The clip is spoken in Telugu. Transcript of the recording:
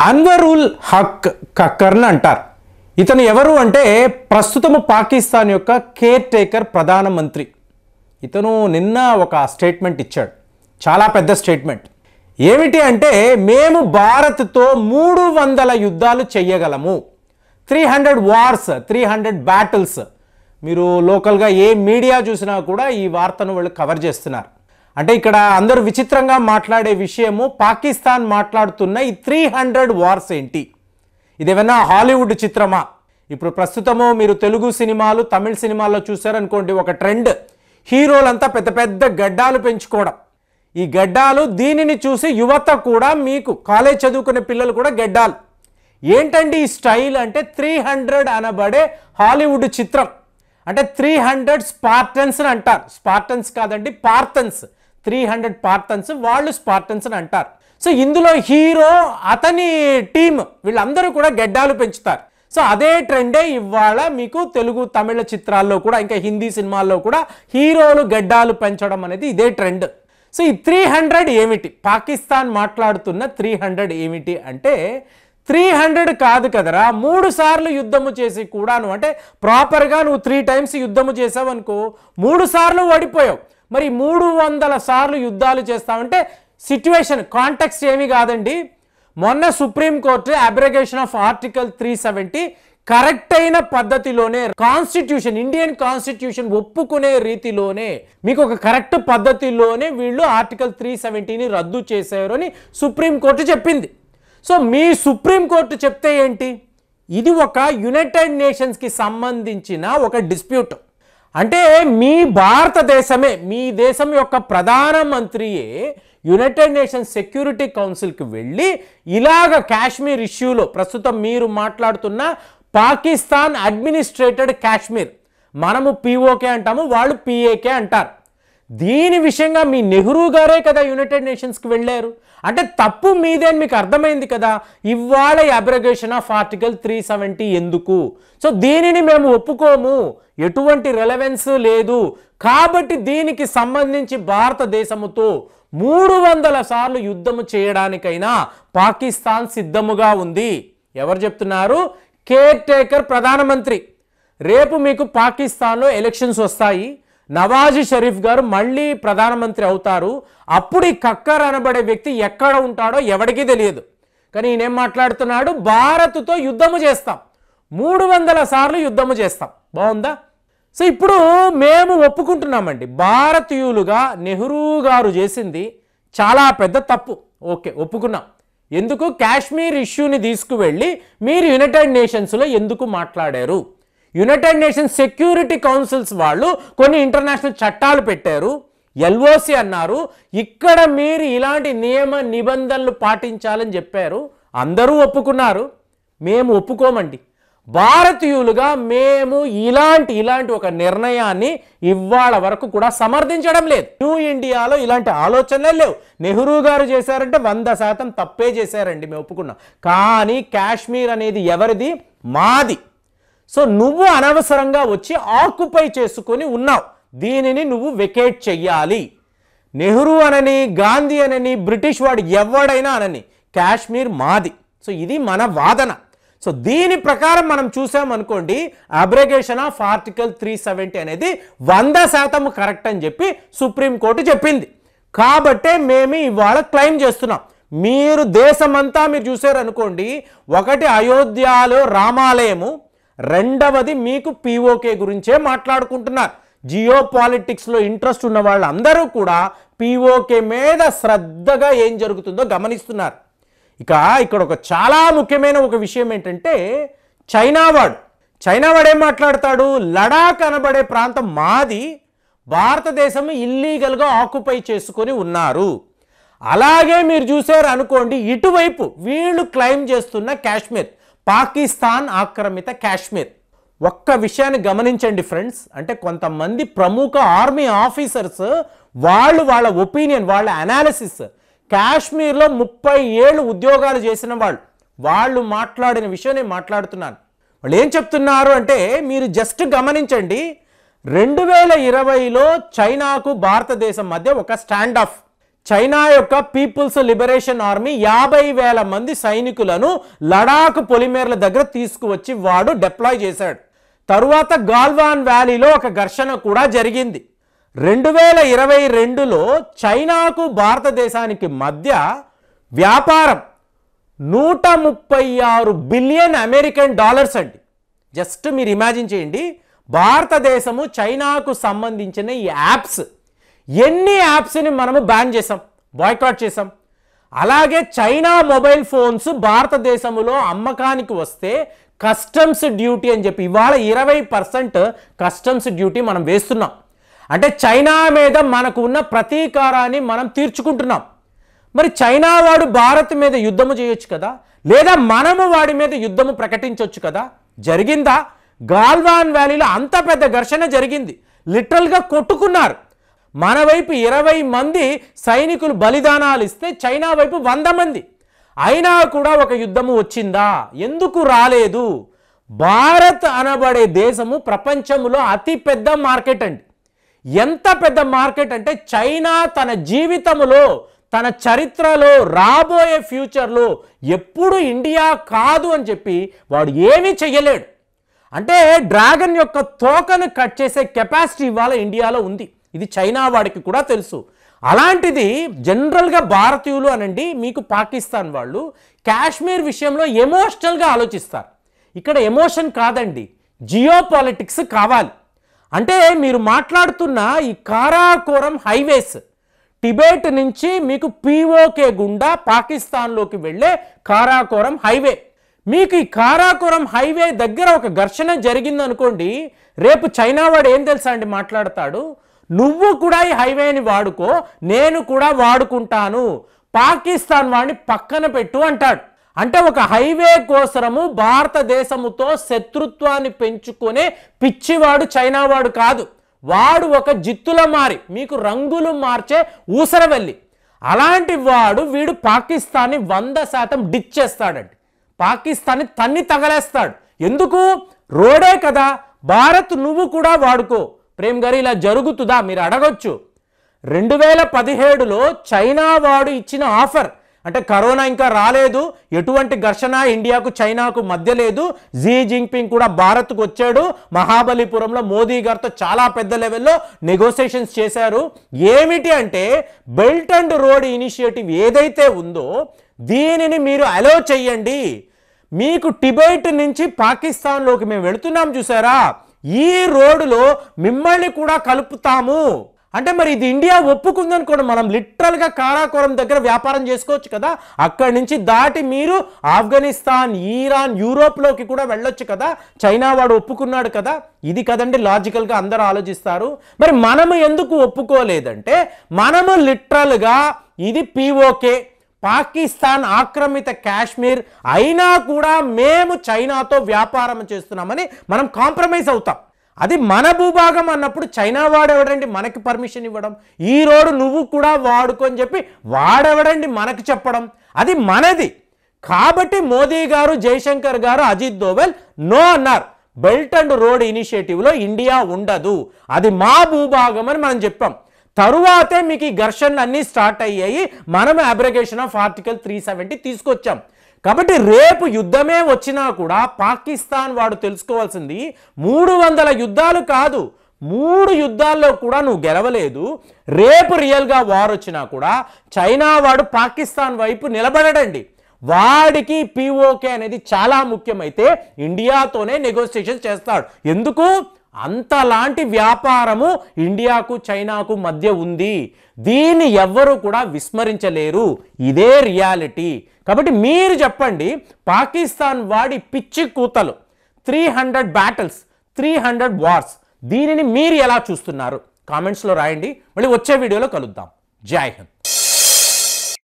అన్వరుల్ హక్ కక్కర్ని అంటారు. ఇతను ఎవరు అంటే ప్రస్తుతము పాకిస్తాన్ యొక్క కేర్ టేకర్ ప్రధానమంత్రి. ఇతను నిన్న ఒక స్టేట్మెంట్ ఇచ్చాడు. చాలా పెద్ద స్టేట్మెంట్. ఏమిటి అంటే మేము భారత్తో మూడు వందల యుద్ధాలు చెయ్యగలము three hundred wars three hundred battles. మీరు లోకల్గా ఏ మీడియా చూసినా కూడా ఈ వార్తను వాళ్ళు కవర్ చేస్తున్నారు. అంటే ఇక్కడ అందరూ విచిత్రంగా మాట్లాడే విషయము పాకిస్తాన్ మాట్లాడుతున్న ఈ త్రీ హండ్రెడ్ వార్స్ ఏంటి? ఇదేమైనా హాలీవుడ్ చిత్రమా? ఇప్పుడు ప్రస్తుతము మీరు తెలుగు సినిమాలు తమిళ సినిమాల్లో చూసారనుకోండి ఒక ట్రెండ్. హీరోలంతా పెద్ద పెద్ద గడ్డాలు పెంచుకోవడం. ఈ గడ్డాలు దీనిని చూసి యువత కూడా మీకు కాలేజ్ చదువుకునే పిల్లలు కూడా గడ్డాలు. ఏంటండి ఈ స్టైల్ అంటే త్రీ హండ్రెడ్ అనబడే హాలీవుడ్ చిత్రం. అంటే త్రీ హండ్రెడ్ స్పార్టన్స్ అని అంటారు. స్పార్టన్స్ కాదండి పార్థన్స్. త్రీ హండ్రెడ్ పార్టన్స్ వాళ్ళు స్పార్టన్స్ అని అంటారు. సో ఇందులో హీరో అతని టీమ్ వీళ్ళందరూ కూడా గెడ్డాలు పెంచుతారు. సో అదే ట్రెండే ఇవాళ మీకు తెలుగు తమిళ చిత్రాల్లో కూడా ఇంకా హిందీ సినిమాల్లో కూడా హీరోలు గెడ్డాలు పెంచడం అనేది ఇదే ట్రెండ్. సో ఈ త్రీ హండ్రెడ్ ఏమిటి? పాకిస్తాన్ మాట్లాడుతున్న త్రీ హండ్రెడ్ ఏమిటి అంటే త్రీ హండ్రెడ్ కాదు కదరా మూడు సార్లు యుద్ధము చేసి కూడాను అంటే ప్రాపర్గా నువ్వు త్రీ టైమ్స్ యుద్ధము చేసావు అనుకో మూడు సార్లు ఓడిపోయావు. మరి మూడు వందల సార్లు యుద్ధాలు చేస్తామంటే సిట్యువేషన్ కాంటెక్స్ట్ ఏమీ కాదండి. మొన్న supreme court abrogation of article three seventy correct అయిన పద్ధతిలోనే కాన్స్టిట్యూషన్ ఇండియన్ కాన్స్టిట్యూషన్ ఒప్పుకునే రీతిలోనే మీకు ఒక కరెక్ట్ పద్ధతిలోనే వీళ్ళు ఆర్టికల్ త్రీ సెవెంటీని రద్దు చేశారు అని సుప్రీంకోర్టు చెప్పింది. సో మీ సుప్రీంకోర్టు చెప్తే ఏంటి? ఇది ఒక యునైటెడ్ నేషన్స్కి సంబంధించిన ఒక డిస్ప్యూట్ అంటే మీ భారతదేశమే మీ దేశం యొక్క ప్రధానమంత్రియే యునైటెడ్ నేషన్స్ సెక్యూరిటీ కౌన్సిల్కి వెళ్ళి ఇలాగ కాశ్మీర్ ఇష్యూలో ప్రస్తుతం మీరు మాట్లాడుతున్న పాకిస్తాన్ అడ్మినిస్ట్రేటెడ్ కాశ్మీర్. మనము పీఓకే అంటాము వాళ్ళు పిఏకే అంటారు. దీని విషయంగా మీ నెహ్రూ గారే కదా యునైటెడ్ నేషన్స్కి వెళ్ళారు. అంటే తప్పు మీదే అని మీకు అర్థమైంది కదా? ఇవాళ abrogation of article three seventy ఎందుకు? సో దీనిని మేము ఒప్పుకోము. ఎటువంటి రెలవెన్స్ లేదు. కాబట్టి దీనికి సంబంధించి భారతదేశముతో మూడు వందల సార్లు యుద్ధము చేయడానికైనా పాకిస్తాన్ సిద్ధముగా ఉంది. ఎవరు చెప్తున్నారు? కేర్ టేకర్ ప్రధానమంత్రి. రేపు మీకు పాకిస్తాన్లో ఎలక్షన్స్ వస్తాయి. నవాజ్ షరీఫ్ గారు మళ్ళీ ప్రధానమంత్రి అవుతారు. అప్పుడు ఈ కక్కర్ అనబడే వ్యక్తి ఎక్కడ ఉంటాడో ఎవడికి తెలియదు. కానీ ఈయనేం మాట్లాడుతున్నాడు? భారత్తో యుద్ధము చేస్తాం. మూడు వందల సార్లు యుద్ధము చేస్తాం. బాగుందా? సో ఇప్పుడు మేము ఒప్పుకుంటున్నామండి. భారతీయులుగా నెహ్రూ గారు చేసింది చాలా పెద్ద తప్పు. ఓకే ఒప్పుకున్నాం. ఎందుకు? కాశ్మీర్ ఇష్యూని తీసుకువెళ్ళి మీరు యునైటెడ్ నేషన్స్లో ఎందుకు మాట్లాడారు? యునైటెడ్ నేషన్స్ సెక్యూరిటీ కౌన్సిల్స్ వాళ్ళు కొన్ని ఇంటర్నేషనల్ చట్టాలు పెట్టారు. ఎల్ఓసి అన్నారు ఇక్కడ మీరు ఇలాంటి నియమ నిబంధనలు పాటించాలని చెప్పారు. అందరూ ఒప్పుకున్నారు. మేము ఒప్పుకోమండి. భారతీయులుగా మేము ఇలాంటి ఇలాంటి ఒక నిర్ణయాన్ని ఇవాళ వరకు కూడా సమర్థించడం లేదు. న్యూ ఇండియాలో ఇలాంటి ఆలోచనలే లేవు. నెహ్రూ గారు చేశారంటే వంద శాతం తప్పే చేశారండి మేము ఒప్పుకున్నాం. కానీ కాశ్మీర్ అనేది ఎవరిది? మాది. సో నువ్వు అనవసరంగా వచ్చి ఆక్యుపై చేసుకొని ఉన్నావు. దీనిని నువ్వు వెకేట్ చెయ్యాలి. నెహ్రూ అనని గాంధీ అనని బ్రిటిష్ వాడు ఎవడైనా అనని కాశ్మీర్ మాది. సో ఇది మన వాదన. సో దీని ప్రకారం మనం చూసామనుకోండి abrogation of article three seventy అనేది వంద శాతం కరెక్ట్ అని చెప్పి సుప్రీంకోర్టు చెప్పింది. కాబట్టే మేము ఇవాళ క్లెయిమ్ చేస్తున్నాం. మీరు దేశమంతా మీరు చూసారనుకోండి ఒకటి అయోధ్యలో రామాలయము రెండవది మీకు పీఓకే గురించే మాట్లాడుకుంటున్నారు. జియో పాలిటిక్స్లో ఇంట్రెస్ట్ ఉన్న వాళ్ళందరూ కూడా పీఓకే మీద శ్రద్ధగా ఏం జరుగుతుందో గమనిస్తున్నారు. ఇక ఇక్కడ ఒక చాలా ముఖ్యమైన ఒక విషయం ఏంటంటే చైనా వాడు. చైనా వాడు ఏం మాట్లాడతాడు? లడాక్ అనబడే ప్రాంతం మాది. భారతదేశం ఇల్లీగల్గా ఆక్యుపై చేసుకొని ఉన్నారు. అలాగే మీరు చూసారు అనుకోండి ఇటువైపు వీళ్ళు క్లెయిమ్ చేస్తున్న కాశ్మీర్. పాకిస్తాన్ ఆక్రమిత కాశ్మీర్. ఒక్క విషయాన్ని గమనించండి ఫ్రెండ్స్. అంటే కొంతమంది ప్రముఖ ఆర్మీ ఆఫీసర్స్ వాళ్ళు వాళ్ళ ఒపీనియన్ వాళ్ళ అనాలిసిస్. కాశ్మీర్లో ముప్పై ఏళ్ళు ఉద్యోగాలు చేసిన వాళ్ళు. వాళ్ళు మాట్లాడిన విషయం నేను మాట్లాడుతున్నాను. వాళ్ళు ఏం చెప్తున్నారు అంటే మీరు జస్ట్ గమనించండి రెండు వేల ఇరవైలో చైనాకు భారతదేశం మధ్య ఒక స్టాండ్ ఆఫ్ చైనా యొక్క పీపుల్స్ లిబరేషన్ ఆర్మీ యాభై వేల మంది సైనికులను లడాక్ పొలిమేర్ల దగ్గర తీసుకువచ్చి వాడు డిప్లాయ్ చేశాడు. తరువాత గాల్వాన్ వ్యాలీలో ఒక ఘర్షణ కూడా జరిగింది. రెండు వేల ఇరవై రెండులో చైనాకు భారతదేశానికి మధ్య వ్యాపారం నూట ముప్పై ఆరు బిలియన్ అమెరికన్ డాలర్స్ అండి. జస్ట్ మీరు ఇమాజిన్ చేయండి భారతదేశము చైనాకు సంబంధించిన ఈ యాప్స్ ఎన్ని యాప్స్ని మనము బ్యాన్ చేసాం బాయ్కాట్ చేసాం అలాగే చైనా మొబైల్ ఫోన్స్ భారతదేశంలో అమ్మకానికి వస్తే కస్టమ్స్ డ్యూటీ అని చెప్పి ఇవాళ ఇరవై పర్సెంట్ కస్టమ్స్ డ్యూటీ మనం వేస్తున్నాం. అంటే చైనా మీద మనకు ఉన్న ప్రతీకారాన్ని మనం తీర్చుకుంటున్నాం. మరి చైనా వాడు భారత్ మీద యుద్ధము చేయొచ్చు కదా? లేదా మనము వాడి మీద యుద్ధము ప్రకటించవచ్చు కదా? జరిగిందా? గాల్వాన్ వ్యాలీలో అంత పెద్ద ఘర్షణ జరిగింది. లిటరల్గా కొట్టుకున్నారు. మన వైపు ఇరవై మంది సైనికులు బలిదానాలు ఇస్తే చైనా వైపు వంద మంది. అయినా కూడా ఒక యుద్ధము వచ్చిందా? ఎందుకు రాలేదు? భారత్ అనబడే దేశము ప్రపంచంలో అతిపెద్ద మార్కెట్ అండి. ఎంత పెద్ద మార్కెట్ అంటే చైనా తన జీవితములో తన చరిత్రలో రాబోయే ఫ్యూచర్లో ఎప్పుడు ఇండియా కాదు అని చెప్పి వాడు ఏమీ చెయ్యలేడు. అంటే డ్రాగన్ యొక్క తోకను కట్ చేసే కెపాసిటీ ఇవాళ ఇండియాలో ఉంది. ఇది చైనా వాడికి కూడా తెలుసు. అలాంటిది జనరల్గా భారతీయులు అనండి మీకు పాకిస్తాన్ వాళ్ళు కాశ్మీర్ విషయంలో ఎమోషనల్గా ఆలోచిస్తారు. ఇక్కడ ఎమోషన్ కాదండి జియో పాలిటిక్స్ కావాలి. అంటే మీరు మాట్లాడుతున్న ఈ కారాకోరం హైవేస్ టిబెట్ నుంచి మీకు పీఓకే గుండా పాకిస్తాన్లోకి వెళ్ళే కారాకోరం హైవే. మీకు ఈ కారాకోరం హైవే దగ్గర ఒక ఘర్షణ జరిగిందనుకోండి రేపు చైనా వాడు ఏం తెలుసా అండి మాట్లాడతాడు? నువ్వు కూడా ఈ హైవేని వాడుకో నేను కూడా వాడుకుంటాను. పాకిస్తాన్ వాడిని పక్కన పెట్టు అంటాడు. అంటే ఒక హైవే కోసరము భారతదేశముతో శత్రుత్వాన్ని పెంచుకునే పిచ్చివాడు చైనావాడు కాదు. వాడు ఒక జిత్తుల మారి మీకు రంగులు మార్చే ఊసరవెల్లి. అలాంటి వాడు వీడు పాకిస్తాన్ని వంద శాతం డిచ్ చేస్తాడండి. పాకిస్తాన్ని తన్ని తగలేస్తాడు. ఎందుకు? రోడే కదా. భారత్ నువ్వు కూడా వాడుకో. ప్రేమ్ గారు ఇలా జరుగుతుందా? మీరు అడగొచ్చు. రెండు వేల పదిహేడులో చైనా వాడు ఇచ్చిన ఆఫర్. అంటే కరోనా ఇంకా రాలేదు. ఎటువంటి ఘర్షణ ఇండియాకు చైనాకు మధ్య లేదు. జీ జింగ్పింగ్ కూడా భారత్కు వచ్చాడు. మహాబలిపురంలో మోదీ గారితో చాలా పెద్ద లెవెల్లో నెగోసియేషన్స్ చేశారు. ఏమిటి అంటే బెల్ట్ అండ్ రోడ్ ఇనిషియేటివ్ ఏదైతే ఉందో దీనిని మీరు అలో చెయ్యండి. మీకు టిబెట్ నుంచి పాకిస్తాన్లోకి మేము వెళుతున్నాం చూసారా ఈ రోడ్డులో మిమ్మల్ని కూడా కలుపుతాము. అంటే మరి ఇది ఇండియా ఒప్పుకుందనుకోండి మనం లిటరల్గా కారాకోరం దగ్గర వ్యాపారం చేసుకోవచ్చు కదా. అక్కడి నుంచి దాటి మీరు ఆఫ్ఘనిస్తాన్ ఈరాన్ యూరోప్లోకి కూడా వెళ్ళొచ్చు కదా. చైనా వాడు ఒప్పుకున్నాడు కదా. ఇది కదండి లాజికల్గా అందరూ ఆలోచిస్తారు. మరి మనము ఎందుకు ఒప్పుకోలేదంటే మనము లిటరల్గా ఇది పీఓకే పాకిస్తాన్ ఆక్రమిత కాశ్మీర్ అయినా కూడా మేము చైనాతో వ్యాపారం చేస్తున్నామని మనం కాంప్రమైజ్ అవుతాం. అది మన భూభాగం అన్నప్పుడు చైనా వాడెవడండి? మనకి పర్మిషన్ ఇవ్వడం. ఈ రోడ్డు నువ్వు కూడా వాడుకొని చెప్పి వాడెవడండి? మనకు చెప్పడం. అది మనది. కాబట్టి మోదీ గారు జైశంకర్ గారు అజిత్ దోవెల్ నో అన్నారు. బెల్ట్ అండ్ రోడ్ ఇనిషియేటివ్లో ఇండియా ఉండదు. అది మా భూభాగం అని మనం చెప్పాం. తరువాతే మీకు ఈ ఘర్షణలు అన్నీ స్టార్ట్ అయ్యాయి. మనం abrogation of article three seventy తీసుకొచ్చాం. కాబట్టి రేపు యుద్ధమే వచ్చినా కూడా పాకిస్తాన్ వాడు తెలుసుకోవాల్సింది మూడు వందల యుద్ధాలు కాదు. మూడు యుద్ధాల్లో కూడా నువ్వు గెలవలేదు. రేపు రియల్గా వార్ వచ్చినా కూడా చైనా వాడు పాకిస్తాన్ వైపు నిలబడడండి. వాడికి పిఓకే అనేది చాలా ముఖ్యమైతే ఇండియాతోనే నెగోసియేషన్ చేస్తాడు. ఎందుకు? అంతలాంటి వ్యాపారము ఇండియాకు చైనాకు మధ్య ఉంది. దీన్ని ఎవ్వరూ కూడా విస్మరించలేరు. ఇదే రియాలిటీ. కాబట్టి మీరు చెప్పండి పాకిస్తాన్ వాడి పిచ్చి కూతలు three hundred battles three hundred wars దీనిని మీరు ఎలా చూస్తున్నారు? కామెంట్స్లో రాయండి. మళ్ళీ వచ్చే వీడియోలో కలుద్దాం. జై హింద్.